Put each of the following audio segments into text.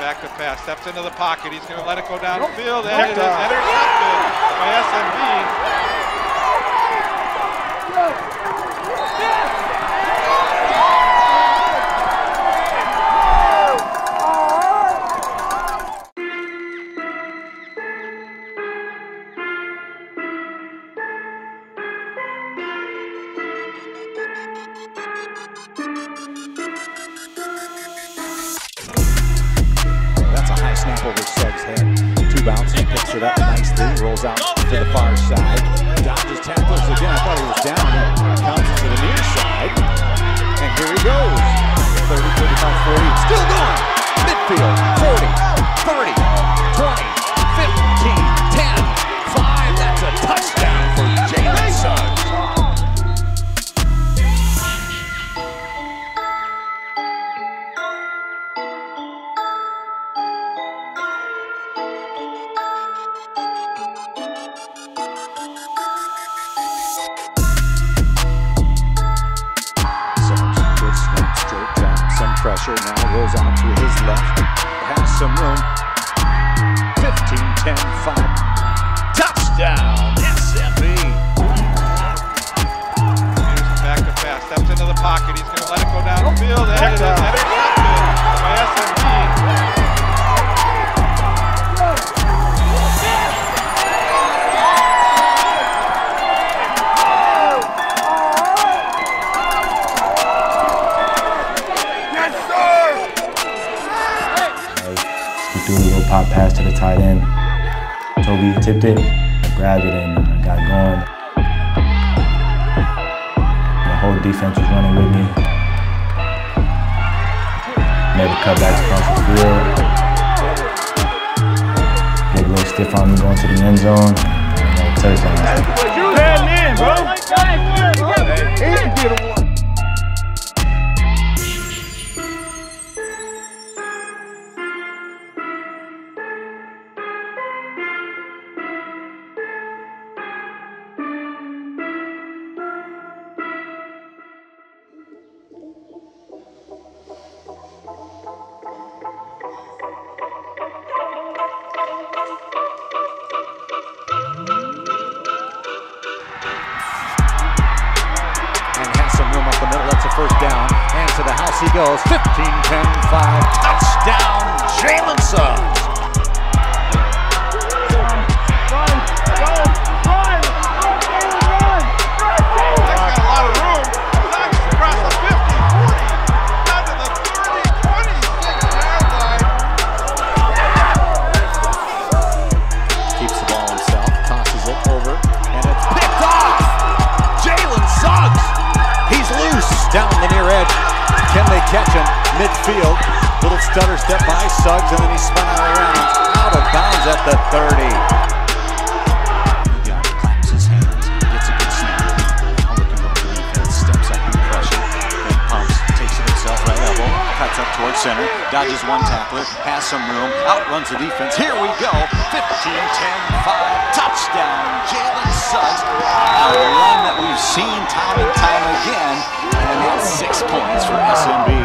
back to pass, steps into the pocket. He's going to let it go downfield, and it is intercepted by SMB. Snap over Suggs' head. Two bounce, he picks it up nicely, rolls out to the far side. Dodges tackles again. I thought he was down. He to the near side. And here he goes. 30, 35, 40. Still going. Midfield. 40, pressure, now rolls out to his left, has some room. 15, 10, 5. Touchdown, SMB. Peterson back to pass, steps into the pocket. He's going to let it go downfield, and it is intercepted by SMB. Tipped it, I grabbed it and uh, got going. The whole defense was running with me. Made the cutbacks across the field. Get a little stiff on me going to the end zone. And uh, touchdown. and first down. And to the house he goes. 15, 10, 5. Touchdown, Jalen Suggs. That's Midfield. Little stutter step by Suggs, and then he spun out of. Out of bounds at the 30. Guy his hands, gets a good snap. Looking over the defense, steps up in pressure, then takes it himself right elbow, cuts up towards center, dodges one tackler, has some room, outruns the defense. Here we go. 15, 10, 5, touchdown, Jalen Suggs. A run that we've seen time and time again, and that's six points for SMB.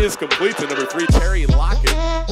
Is complete to number three, Terry Lockett.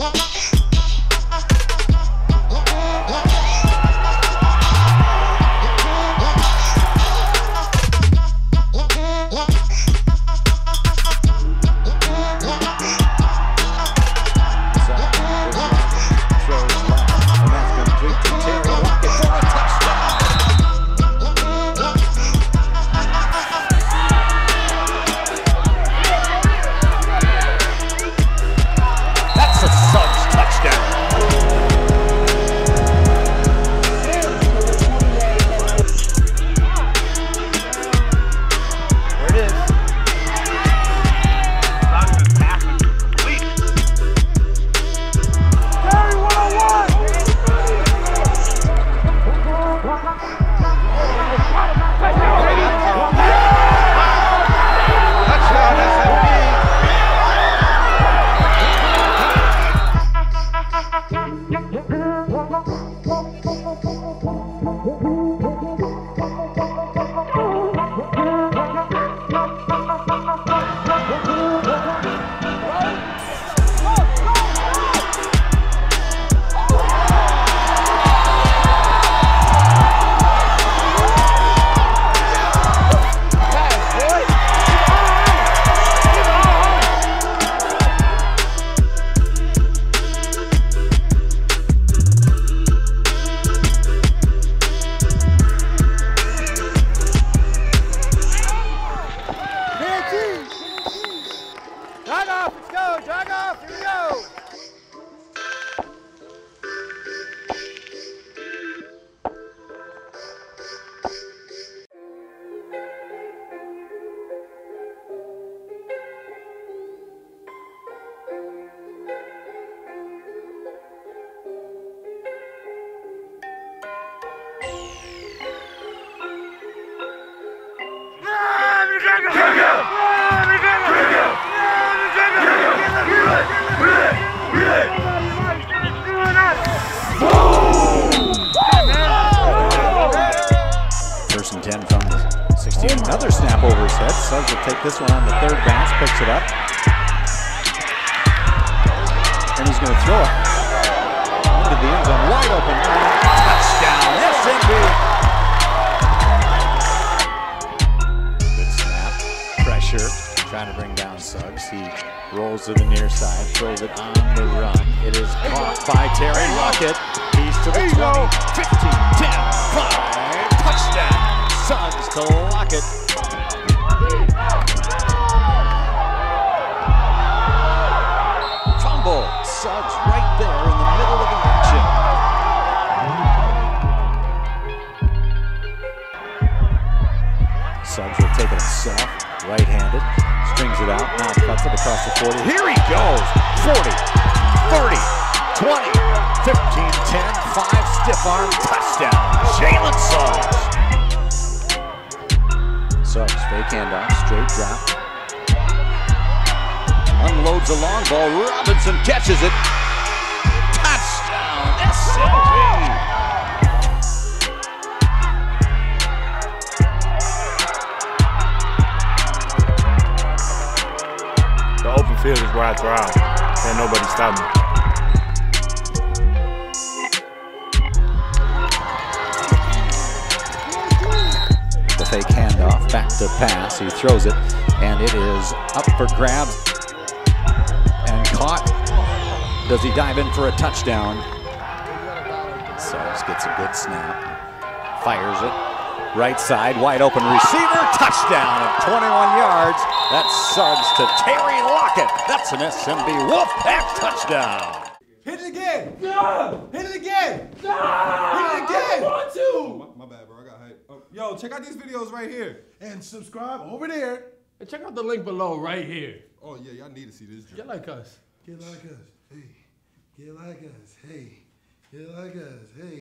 Take this one on the third bounce, picks it up. And he's going to throw it. Into the end zone, wide open. Touchdown, SMB. Good snap. Pressure. Trying to bring down Suggs. He rolls to the near side, throws it on the run. It is caught by Terry Lockett. He's to the 20, 15, 10, 5. Touchdown. Suggs to Lockett. Fumble. Suggs right there in the middle of the action. Suggs will take it himself, right-handed, strings it out, now cuts it across the 40. Here he goes! 40, 30, 20, 15, 10, 5, stiff arm, touchdown. Jalen Suggs. Fake handoff, straight drop. Unloads a long ball, Robinson catches it. Touchdown, SMB. The open field is where I thrive. Can't nobody stop me. To pass. He throws it, and it is up for grabs and caught. Does he dive in for a touchdown? Suggs gets a good snap, fires it. Right side, wide open receiver, touchdown of 21 yards. That's Suggs to Terry Lockett. That's an SMB Wolfpack touchdown. Hit it again! Hit it again! Hit it again! want to! My, my bad, bro. I got hype. Oh, yo, check out these videos right here. And subscribe over there. And check out the link below right here. Oh, yeah, y'all need to see this. Get like us. Get like us, hey. Get like us, hey. Get like us, hey.